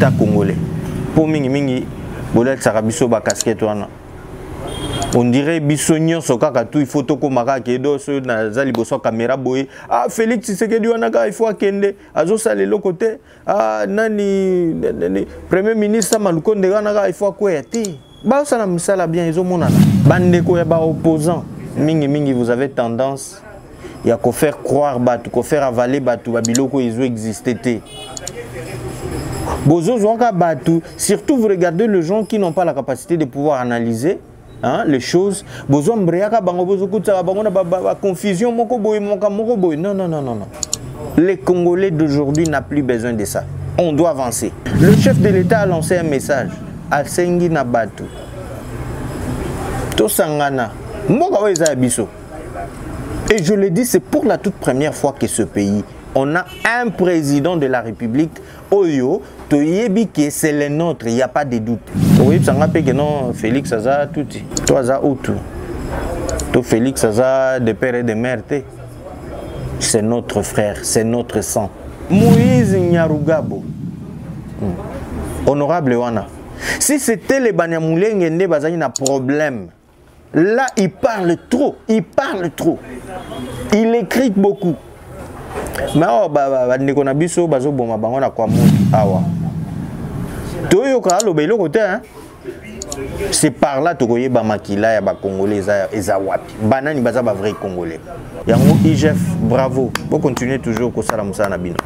état congolais. Mpo mingimingi bolatisaka biso bacasquette wana. On dirait biso nyonso kaka tu ifo tokóma kaka edo so naza liboso ya kamera boye. Ah félix tshisekedi wana kaka ifo akende. Azosala eloko te. Ah nani, nani premier ministre malukonde wana kaka ifo akweya te baosala misala bien ezomonana bandeko ya baopposant mingimingi vous avez tendance ya kofaire croire bato kofaire avaler bato babiloko oyo ezoexiste te bozozwaka bato surtout vous regardez les gens qui n'ont pas la capacité de pouvoir analyser hein, les choses. Bozwa mbreyaka bango bozokutisaka bango na baconfusion moko boye moka moko boye non non non non non. Les congolais d'aujourd'hui n'a plus besoin de ça. On doit avancer. Le chef de l'état a lancé un message. Asengi na bato tosangana. Mboka et je le dis c'est pour la toute première fois que ce pays on a un président de la république oyo toyebi ke c'est le nôtre il y a pas de doute. Oyebisanga mpe ke non félix aza tuti to aza utu to félix aza de père et de mère c'est notre frère c'est notre sang. Moïse nyarugabo. Hmm. honorable wana si c'était les banyamulenge nde bazali na problème là il parle trop il parle trop. Il écrit beaucoup me awa bandeko na biso bazoboma bango na kwa mutu awa. Toyoka aloba eloko te c'est par là tokoyeba makila ya bacongolais eza wapi. Banani baza bavrai congolais. Yango igef bravo. Bocontinue toujours kosala mosala na bino.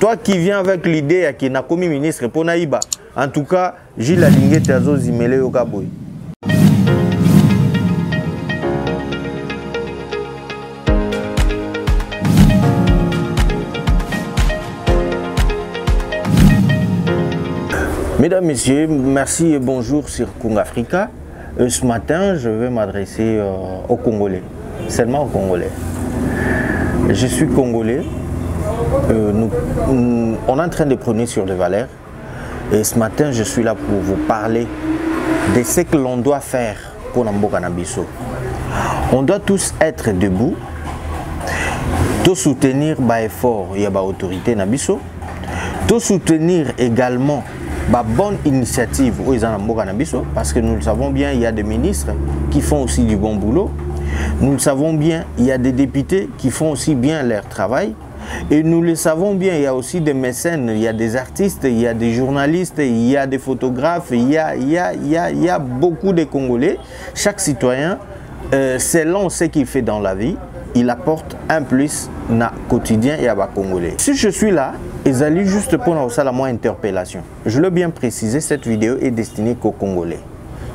Toi qui viens avec l'idée ya ke nakomi ministre mpo nayiba en tout cas gile alingi ete azozimela yoka boye Mesdames, Messieurs, merci et bonjour sur Kung Africa. Euh, ce matin, je vais m'adresser euh, aux Congolais, seulement aux Congolais. Je suis Congolais. Euh, on est en train de prôner sur les valeurs. Et ce matin, je suis là pour vous parler de ce que l'on doit faire pour Namboka Nabiso. On doit tous être debout, tout soutenir par effort, y a autorité Nabiso, tout soutenir également bah, bonne initiative parce que nous le savons bien, il y a des ministres qui font aussi du bon boulot. Nous le savons bien, il y a des députés qui font aussi bien leur travail. Et nous le savons bien, il y a aussi des mécènes, il y a des artistes, il y a des journalistes, il y a des photographes, il y a, il y a, il y a, il y a beaucoup de Congolais. Chaque citoyen, euh, selon ce qu'il fait dans la vie, il apporte un plus na quotidien et à congolais. Si je suis là, allaient juste pour nous la moins interpellation. Je l'ai bien précisé, cette vidéo est destinée qu'aux Congolais.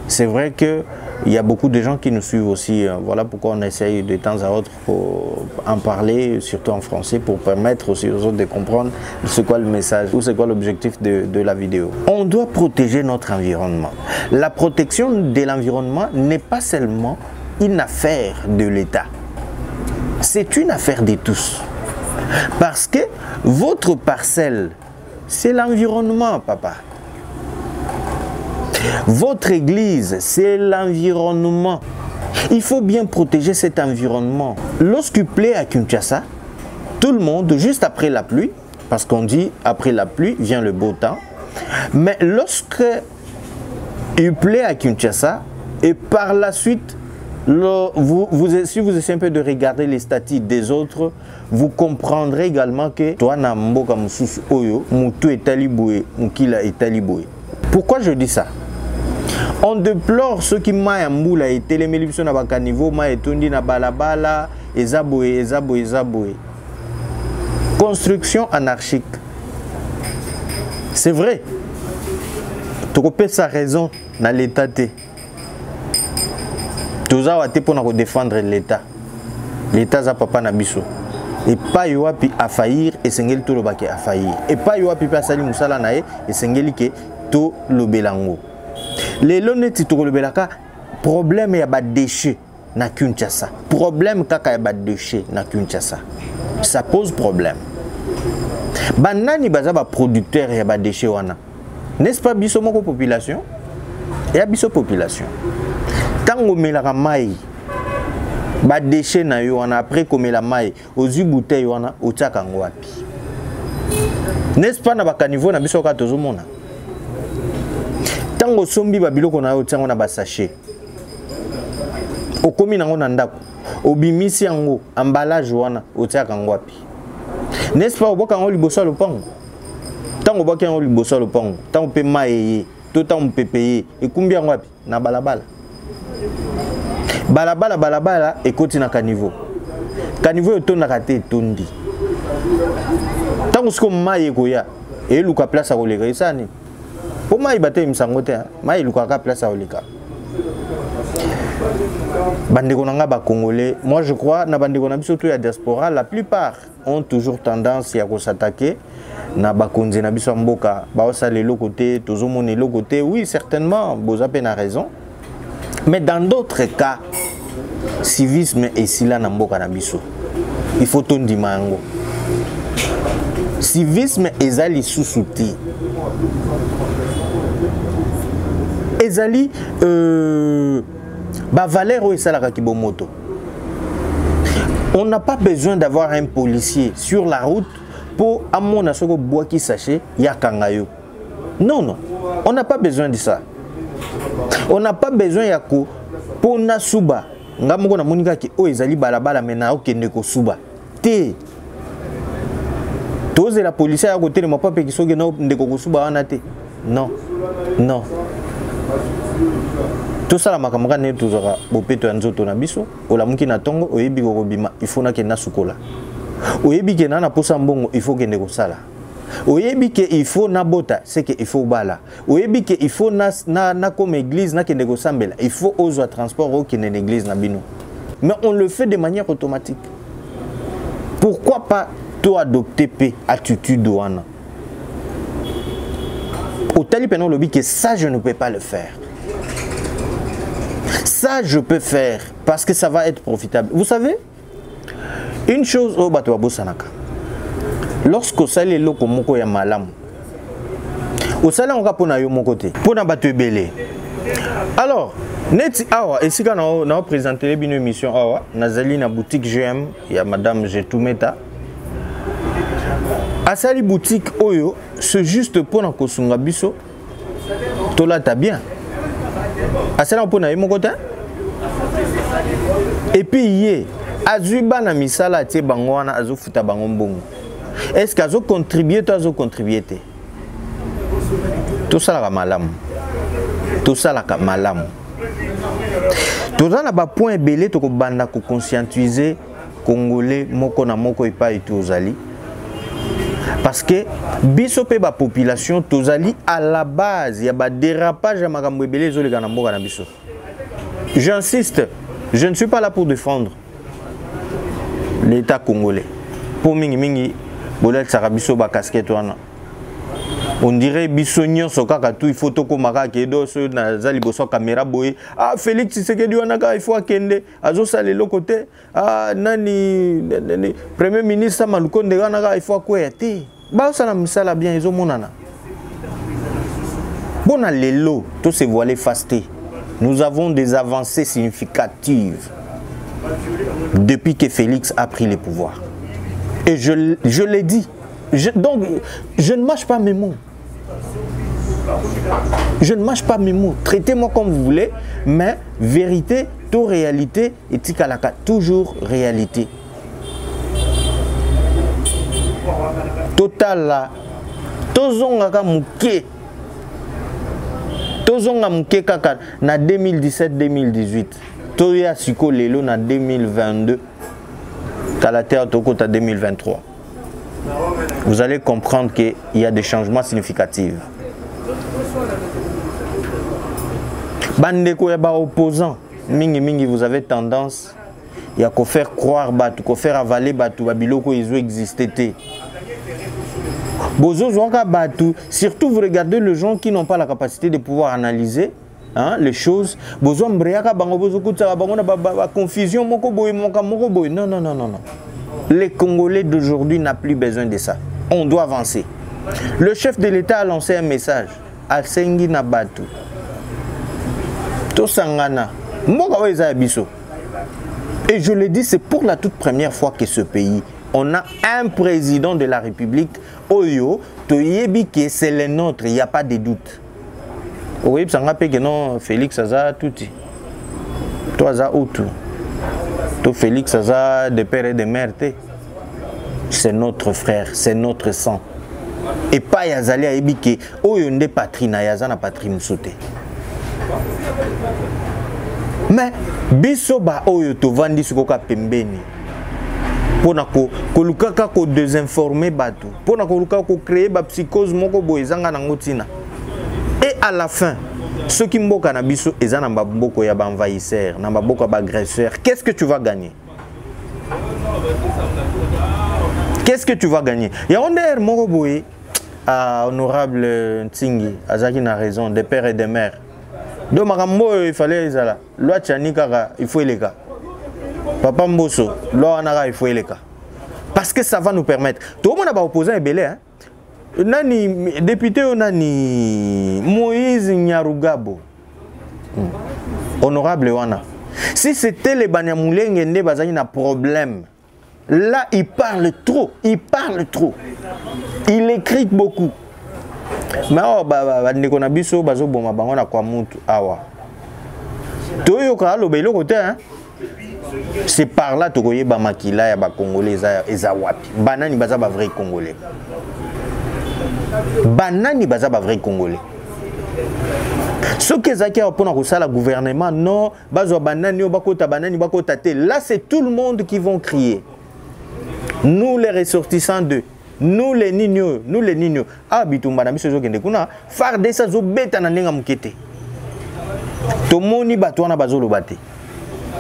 C'est vrai qu'il y a beaucoup de gens qui nous suivent aussi. Voilà pourquoi on essaye de temps à autre pour en parler, surtout en français, pour permettre aussi aux autres de comprendre c'est quoi le message ou c'est quoi l'objectif de, de la vidéo. On doit protéger notre environnement. La protection de l'environnement n'est pas seulement une affaire de l'État c'est une affaire de tous. Parce que votre parcelle, c'est l'environnement, papa. Votre église, c'est l'environnement. Il faut bien protéger cet environnement. Lorsqu'il plaît à Kinshasa, tout le monde, juste après la pluie, parce qu'on dit après la pluie vient le beau temps, mais lorsque il plaît à Kinshasa, et par la suite, le, vous, vous, si vous essayez un peu de regarder les statuts des autres, vous comprendrez également que toi, Namboka Mususu Oyo, Mutu Etaliboué, Mukila Etaliboué. Pourquoi je dis ça On déplore ceux qui maillent Mboula et télémélibiso na baka niveau, ma etondi na balabala, ezaboué, ezaboué, ezaboué. Construction anarchique. C'est vrai. Tu sa raison dans l'état toza awa te mpona kodefendre l'état. L'état aza papa na biso. Epai wapi afaillir esengeli tolobaki afaillir. Epai wapi mpe asali mosala na ye esengeli ke tolobela yango lelo neti tokolobelaka problème ya badéchet na kinshasa. Problème kaka ya badéchet na kinshasa. Ça pose problème. Banani baza baproducteur ya badéchet wana? N'est-ce pas biso moko population? Eya biso population ntango omelaka mai badeshe na yo wana apres komela mai ozwi bouteille wana otiaka yango wapi? N'est-ce pas na bakaniveau na biso kaka tozomona? Ntango osombi babiloko na yo otiango na basachet okomi nango na ndako obimisi yango emballage wana otiaka yango wapi? N'est-ce pas obwaka yango liboso ya lopango? Ntango obwaki yango liboso ya lopango ntango mpe mai eye to ntango mopepe ye ekumbi yango wapi? Na balabala balabala balabala ekoti na kaniveau. Etondaka te etondi. Ntango sikoyo mai ekoya eluka place ya koleka. Esani mpo mai batelemisa yango te mai elukaka place ya koleka. Bandeko na nga bacongolais moi je crois na bandeko na biso to ya diaspora la plupart ont toujours tendance ya kosatake na bakonzi na biso ya mboka. Baosala eloko te tozomona eloko te. Oui certainement boza mpe na raison mais dans d'autres cas civisme esila na mboka na biso. Il faut tondima yango civisme eza lisusu te ezali euh, bavaleur oyo esalaka kibomoto. On n'a pas besoin d'avoir un policier sur la route mpo amona soki obwaki sachet yakanga yo non non. On n'a pas besoin de ça on n'a pas besoin ya ko mpo nasuba nga moko namoni kaki oyo ezali balabala me naokende kosuba te. Tozela polisi ya kotelema mpo apeki soki na ndeko kosuba wana te. Non. Non. Tosala makambo kaka ndenge tozwaka bopeto ya nzoto na biso. Olamuki na ntongo oyebi kokobima ifo nakende nasukola oyebi ke na na posa mbongo ifo kende kosala oyebi ke ifo nabota seke ifo obala oyebi ke ifo nakoma na, na église nakende kosambela. Ifo ozwa transport okende na église na bino. Mais on le fait de manière automatique. Pourquoi pas to adopter mpe attitude wana otali mpena olobi ke ça je ne peux pas le faire. Ça je peux faire parce que ça va être profitable. Vous savez une chose oyo bato babosanaka lorsque osali eloko moko ya malamu osali yango kaka mpona yo moko te mpona bato ebele. Alors neti awa esika naopresentele bino émission awa nazali na boutique gm ya madame jetumeta. Asali boutique oyo c'est juste mpona kosunga biso tolata bien. Asali yango mpona ye moko te? Epuis ye azwi bana misala atie bango wana azofuta bango mbongo est ce que azocontribue to azocontribue te? Tosalaka malamu. Tosalaka malamu. Toza na bapoint ebele tokobanda kokonscientize congolais moko na moko epai ete ozali parce que biso mpe bapopulation tozali à la base ya badérapage ya makambo ebele ezoleka na mboka na biso. J'insiste je ne suis pas là pour défendre l'état congolais. Mpo mingimingi boletisaka biso bacasquette wana on dirait biso nyonso kaka tu ifo tokóma kaka kedo so naza liboso ya kamera boye ah félix tshisekedi wana kaka ifo akende. Azosala eloko te ah nani, premier ministre malukonde wana kaka ifo akweya te baosala misala bien ezomonana mpona lelo tose voile face te nous avons des avancées significatives. Depuis que Félix a pris le pouvoir. Et je, je l'ai dit. Je, donc, je ne mâche pas mes mots. Je ne mâche pas mes mots. Traitez-moi comme vous voulez, mais vérité, tout réalité, et tikalaka, toujours réalité. Total tozongaka muke tozonga muke kaka na 2017-2018 toya siko lelo na 2022 kala terre tokota 2023 vous allez comprendre qu'il y a des changements significatifs. Bandeko ya baopposant mingimingi vous avez tendance. Ya kofaire croire bato kofaire avaler bato babiloko ezo existe te bozozwaka bato surtout vous regardez les gens qui n'ont pas la capacité de pouvoir analyser hein, les choses. Non non non non les congolais d'aujourd'hui n'a plus besoin de ça. On doit avancer. Le chef de l'état a lancé un message. Asengi na bato. Et je le dis c'est pour la toute première fois que ce pays on a un président de la république. Oyo toyebi c'est le nôtre il y a pas de doute oyebisanga mpe ke non félix aza tuti. To aza utu to félix aza de père et de mère te. C'est notre frère c'est notre sang. Epai azali ayebi ke oyo nde patrie na ye aza na patrie mosusu te. Me biso baoyo tovandi sikoka pembeni mpona kolukaka kodesinforme bato mpona kolukaka kocreye bapsychose moko boye ezanga nango ntina à la fin. Soki mboka na biso eza na maboko ya baenvahisseur na maboko ya baagresseur qu'est-ce que tu vas gagner? Qu'est-ce que tu vas gagner? Yango nde moko boye ah, honorable ntingi azalaki na raison des pères et des mères. Donc makambo oyo ifale ezala lwa tiani kaka faut eleka papa mboso lwa wana kaka faut eleka parce que ça va nous permettre. Tokomona baopposant ebele hein? Nani député oyo nani? Moïse nyarugabo. Hmm. honorable wana. Si c'était les banyamulenge nde bazalaki na problème là il parle trop il parle trop. Il écrit beaucoup. Me awa bandeko na biso bazoboma bango na kwa mutu awa. Toyoka aloba eloko te c'est par là tokoyeba makila ya bakongolais eza, eza wapi. Banani baza bavrai congolais banani baza bavrai congolais. Soki ezalaki awa mpona kosala gouvernement non bazwa banani bakota banani bakota te. Là c'est tout le monde qui vont crier. Nous les ressortissants de nous les nini oyo nous les nini oyo awa bitumba na biso ezokende kuna fardes azobeta na ndenge moke te. Tomoni bato wana bazoloba te.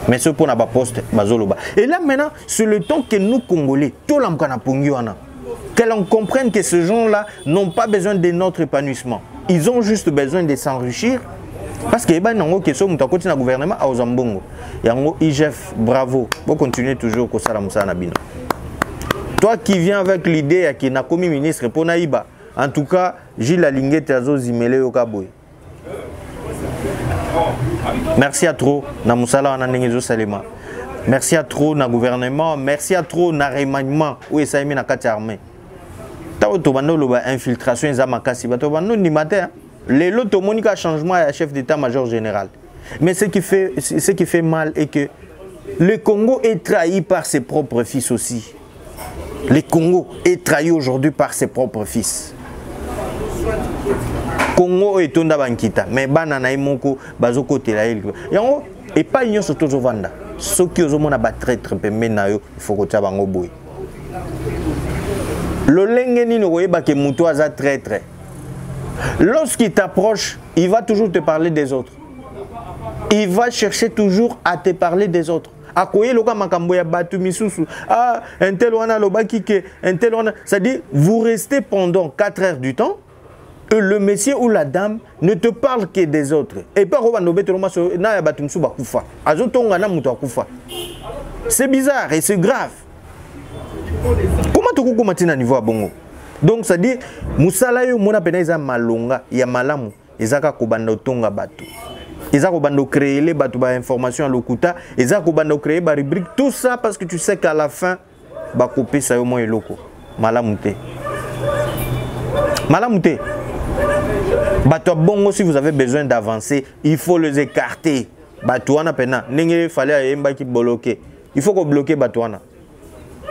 Mais soki mpona baposte bazoloba. Et là maintenant c'est le temps que nous congolais tolamuka na que l'on comprenne que ces gens-là n'ont pas besoin de notre épanouissement. Ils ont juste besoin de s'enrichir. Parce que ebani yango ke so moto akoti na gouvernement aozwa mbongo yango igef bravo. Bocontinue toujours kosala mosala na bino toi qui viens avec l'idée ya ke nakomi ministre mpo nayiba en tout cas gile alingete azozimele yoka boye merci à trop. Na merci à trop na gouvernement merci à trop na remaniement. Oyo esalemi na kati ya armée ntango tobanda oloba infiltration eza makasi. Bato banda ondima te lelo tomoni ka changement ya chef d'état major général. Mais ce qui, fait, ce qui fait mal est que le Congo est trahi par ses propres fils aussi. Le Congo est trahi aujourd'hui par ses propres fils. Congo etonda bankita. Mais bana na ye moko bazokotela ye yango epai nyonso tozovanda soki ozomona batraître pembeni na yo faut kotia bango boye. Lolenge lorsqu'il t'approche il va toujours te parler des autres. Il va chercher toujours à te parler des autres. Ya misusu. Ah un tel un tel c'est-à-dire vous restez pendant 4 heures du temps le monsieur ou la dame ne te parle que des autres. Et puis akobanda obetelo maso na ya bato mosusu bakufa. Azotonga na moto akufa. C'est bizarre et c'est grave. Comment tokokoma ntina niveau ya bongo? Donc c'est-à-dire mosala oyo omona mpena eza malonga ya malamu eza kaka kobanda otonga bato. Eza kobanda ocréele bato bainformation ya lokuta eza kobanda ocréer barubrique tout ça parce que tu sais qu'à la fin bakopesa yo mwa eloko. Malamu te. Malamu te bato bongo si vous avez besoin d'avancer il faut les écarter bato wana mpena ndenge fale ayembaki bloqué il faut kobloquer bato wana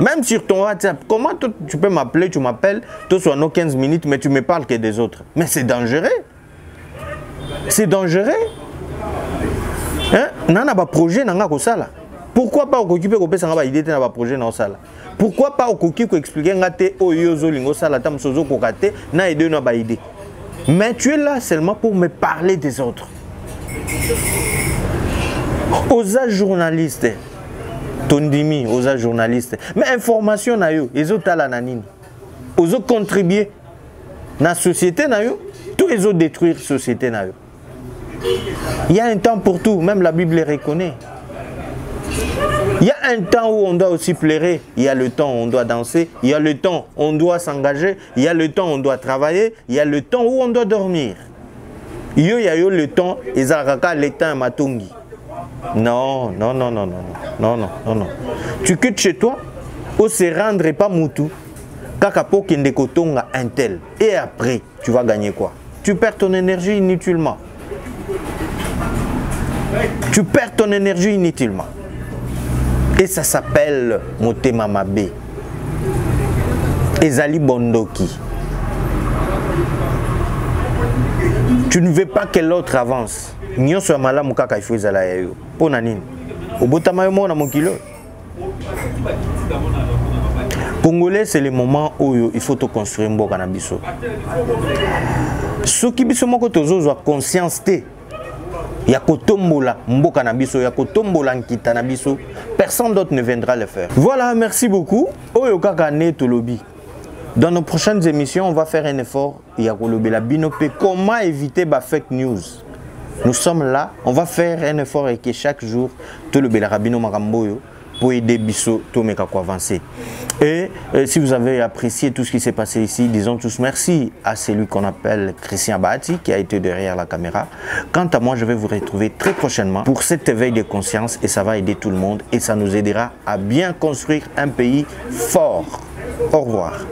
Même sur ton WhatsApp, comment tu peux m'appeler, tu m'appelles, toi sur nos 15 minutes, mais tu me parles que des autres. Mais c'est dangereux. C'est dangereux. Hein? Nana ba projet nanga ko sala. Pourquoi pas okoki pe kopesa nga ba idée te na ba projet na osala. Pourquoi pas okoki ko expliquer nga te oyo zolingo sala ta msozo kokate na idée na ba idée? Mais tu es là seulement pour me parler des autres. Aux journalistes, tondimi oza journaliste. Mais information na yo ezotala na nini? Ozocontribue na société na yo? To ezodétruire société na yo. Il y a un temps pour tout même la bible reconnaît il y a un temps où on doit aussi pleurer, il y a le temps où on doit danser, il y a le temps où on doit s'engager, il y a le temps où on doit travailler, il y a le temps où on doit dormir. Yo ya yo le temps ezalaka le temps matongi. Non, non, non, non, non, non, non, non, non. Tu quittes chez toi pour se rendre pas moutou. kaka po kende kotonga un tel et après tu vas gagner quoi? Tu perds ton énergie inutilement tu perds ton énergie inutilement et ça s'appelle motema mabe. Ezali bondoki. Tu ne veux pas que l'autre avance. Nyonso ya malamu kaka ifo ezala ya yo. Mpo na nini? Obotama yo mona mokili congolais c'est le moment oyo il faut toconstruire mboka na biso. Soki biso moko tozozwa conscience te ya kotombola mboka na biso ya kotombola nkita na biso. Personne d'autre ne viendra le faire. Voilà merci beaucoup. Oyo kaka ne tolobi. Dans nos prochaines émissions on va faire un effort. Ya kolobela bino mpe comment éviter ba fake news. Nous sommes là. On va faire un effort et que chaque jour tolobelaka bino makambo oyo pour aider Bisso Tomeka avancer. Et euh, si vous avez apprécié tout ce qui s'est passé ici, disons tous merci à celui qu'on appelle Christian Bahati qui a été derrière la caméra. Quant à moi, je vais vous retrouver très prochainement pour cet éveil de conscience et ça va aider tout le monde et ça nous aidera à bien construire un pays fort. Au revoir.